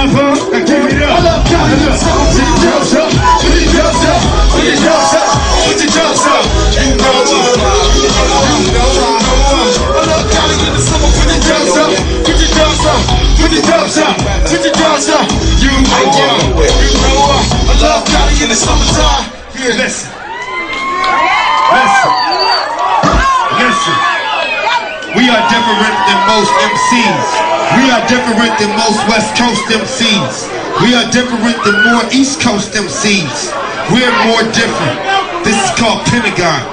I give it up. Put your jumps up, put your jumps up, put your jumps up, put your jumps up. You know I'm you know I'm the. You know you know I love Johnny in the summertime. Listen. We are different than most MCs. We are different than most West Coast MCs. We are different than more East Coast MCs. We're more different. This is called Pentagon.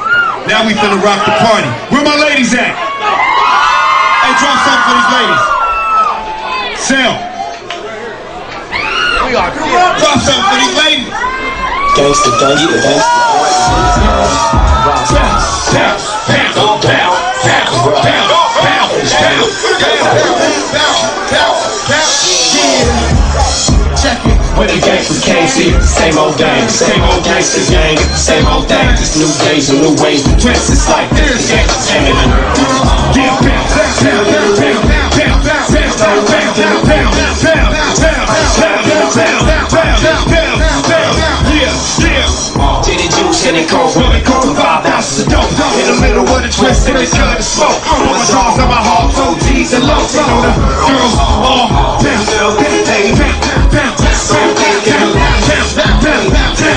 Now we finna rock the party. Where my ladies at? Hey, drop something for these ladies. Sell. We are good. Drop something for these ladies. Gangsta, gangsta, gangsta. Where the gangsters came, the same old gang, same old gangsters gang, same old thing. Just new days and new ways to twist. It's like this, entertainment. Yeah, bounce, bounce, bounce, bounce, bounce, bounce, bounce, bounce, bounce, bounce, bounce, bounce, bounce, yeah, yeah. Titty juice, hitting cold, rubbing cold, five ounces of dope. In the middle of the twist, and it's good to smoke. On my jaws, on You know the girls all bounce, bounce, bounce, bounce,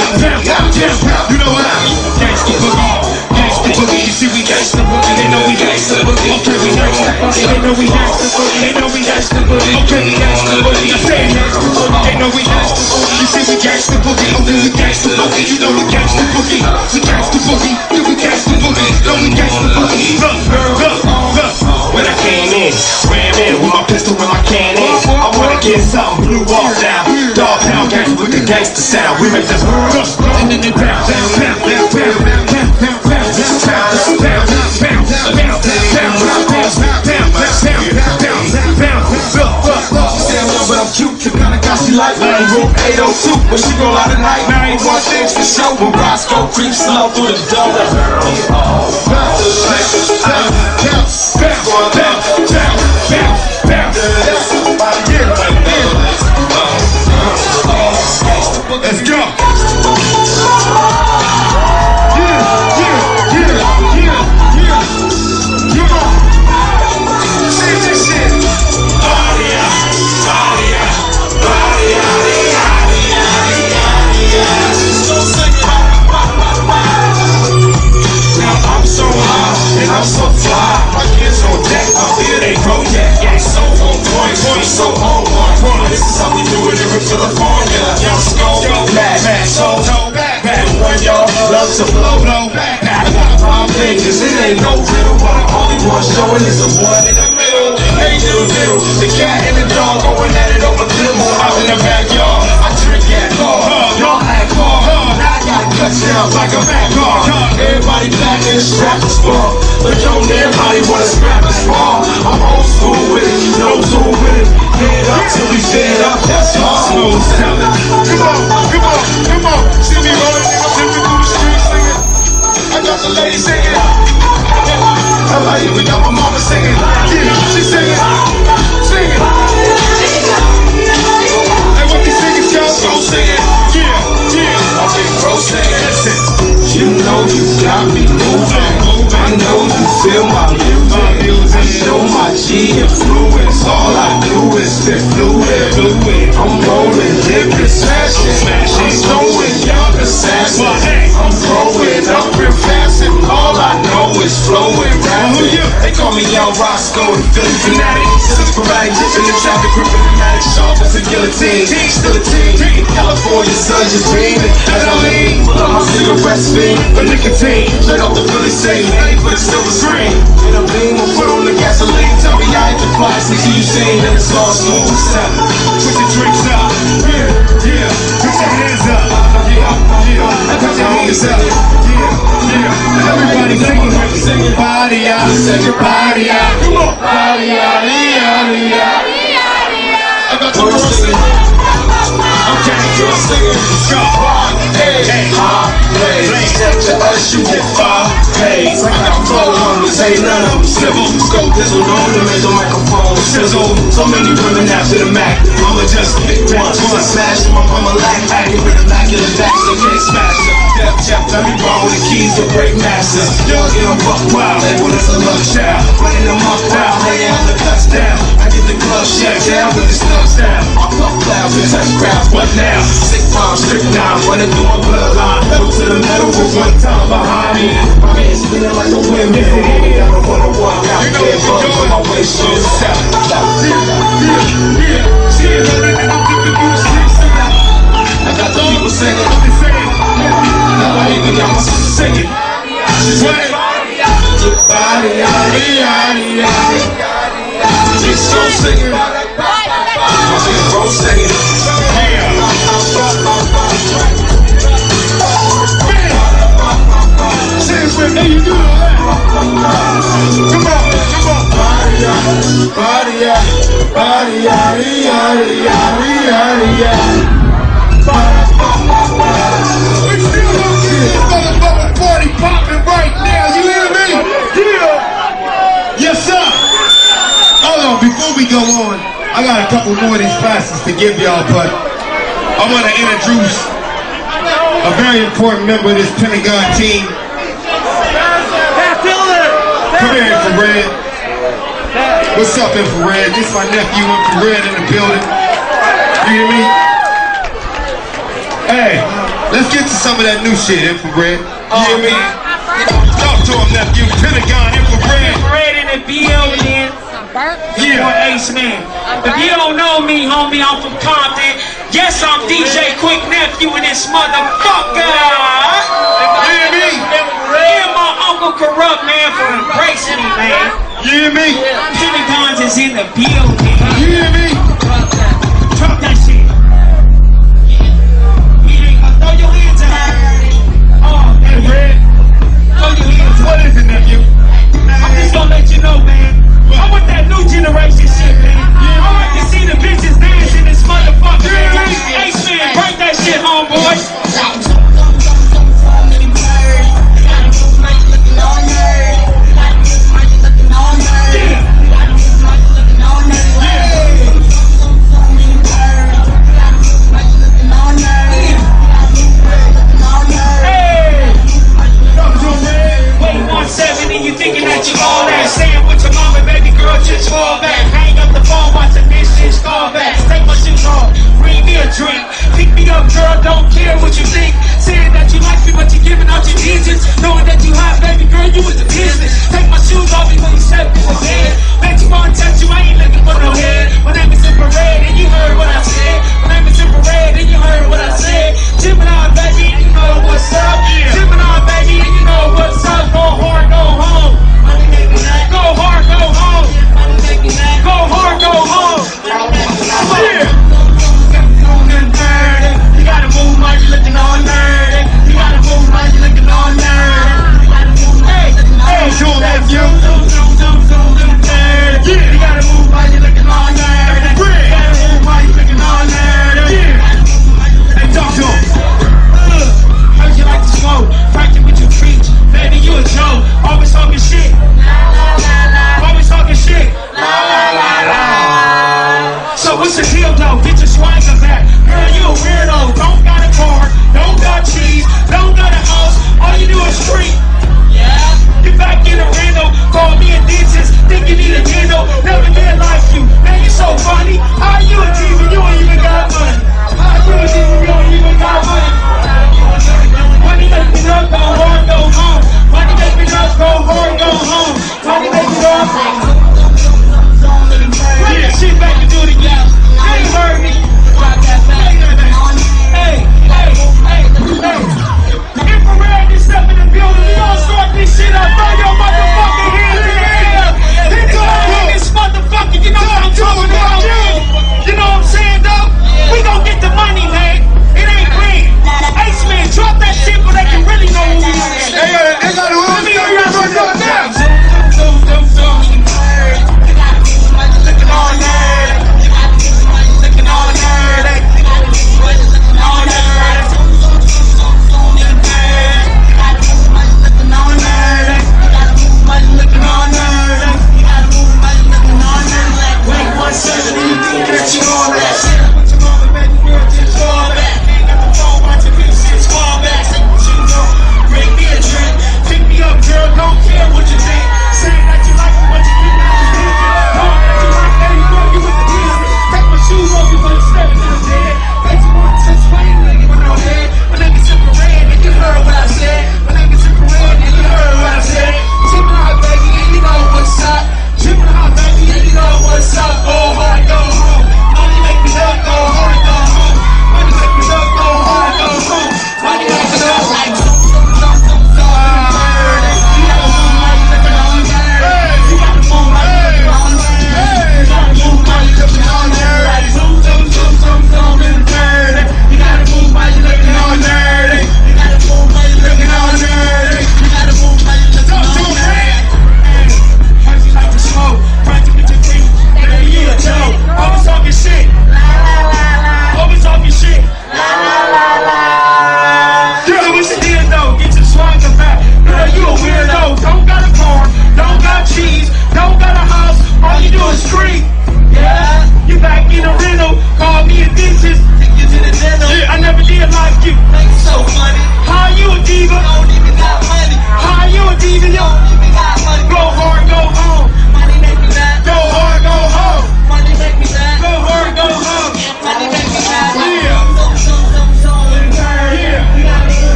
bounce, You know what? Gangsta boogie, gangsta boogie. You see we gangsta boogie, they know we gangsta boogie. Okay, we gangsta boogie, they know we gangsta boogie. They know we gangsta boogie. Okay, we gangsta boogie. I say gangsta boogie, they know we gangsta boogie. You see we gangsta boogie, oh then we gangsta boogie. You know we gangsta boogie, we gangsta boogie. Pistol and my can in. I wanna get something blew off now. Dogg Pound gangsta with the gangsta sound. We make this And then it bounce, bounce, bounce, bounce, bounce, bounce, bounce, bounce, bounce, bounce, bounce, bounce, bounce, bounce, bounce, bounce, bounce, bounce, bounce, bounce. The she like. Line room 802, but she go out at night. But one thing's for sure, when Roscoe creeps slow through the door. Bounce, bounce, bounce, bounce, ain't no riddle, but the only one showing is the one in the middle. Hey, little middle, the cat and the dog going at it over Gilmore out in the backyard. I drink at bar, y'all act hard. Now I got touchdowns like a Mac car. Everybody back in the strap is full, but don't everybody wanna scrap this ball. I'm old school with it, know school with it. Head up till we fed up, that's all. Smooth selling. Come on, come on, come on. See me rolling, zipping through the streets singing. I got the lady singing. Me Young Roscoe, the Philly fanatic. Systematic, dipping the traffic, gripping the magic, sharp as a guillotine. Still a team. California sun just beaming. As I lean, pull up my cigarette fiend for nicotine. Straight off the Philly scene, ready for the silver screen. In a beam, we'll put on the gasoline. Tell me I ain't the plastic you seen, and it's all smooth sailing. Put your drinks up. Yeah, yeah. Put your hands up. Yeah, yeah. Put your hands up. Yeah, yeah. Everybody singing. Singing Body Everybody say your body out. Come on. Body out, body out. I got to sing. Okay, to a singer. Go hard, hey, hey, hard, play. Step to us, you get far, pay. I got flow homies, ain't none of them civil. Scope dizzle, don't limit the microphone. Sizzle, so many women after the Mac. Mama just pick one, one smash, my mama lack, packing with immaculate facts, so can't smash them. Death chapter, me borrow the keys to great masters. Young a buck wild, label as a love child. Running them up wild, laying on the cuts down. I get the glove shut down with the studs down. I fuck clouds and touch crowds, what now? Sick bomb, strict down, running through my bloodline. Pedal to the metal with one time behind me. My hands spinning like a windmill. I don't wanna walk out there, but on my way, so south. I the people singing. Now I even got my sister singing. She's right. Body, yaddy, yaddy, yaddy. I got a couple more of these classes to give y'all, but I want to introduce a very important member of this Pentagon team. Come here, Infra Redd. What's up, Infra Redd? This is my nephew, Infra Redd, in the building. You hear me? Hey, let's get to some of that new shit, Infra Redd. You hear me? Talk to him, nephew. Pentagon, Infra Redd. Red in the building. Yeah. Or Ace Man. If you don't know me, homie, I'm from Compton. Yes, I'm DJ Quik Nephew in this motherfucker. You hear me? And my Uncle Kurupt, man, for embracing me, man. You hear me? Pentagons is in the building. You hear me? Drop that shit. Yeah, throw your hands up. Oh, that red. Throw your hands up. What is it, nephew? I'm just gonna let you know, man. I want that new generation shit, man. I want to see the bitches dance in this motherfucker. Ace man, break that shit, homeboy.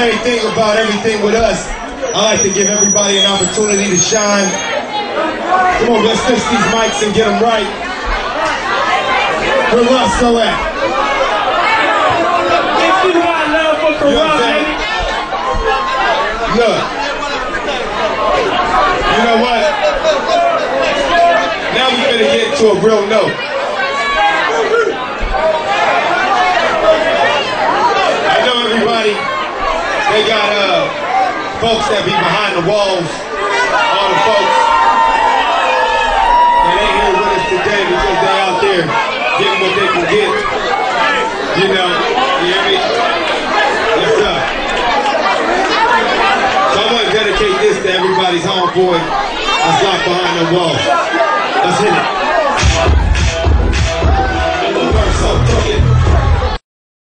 Main thing about everything with us, I like to give everybody an opportunity to shine. Come on, let's fix these mics and get them right. Where Russell at? If you got love for You know what I'm Kurupt, saying? baby. Look. You know what? Now we gonna get to a real note. I know everybody, they got uh folks that be behind the walls, all the folks that ain't here with us today because they out there getting what they can get. You know, you hear me? Yes, sir. So I want to dedicate this to everybody's homeboy that's locked behind the walls. Let's hit it.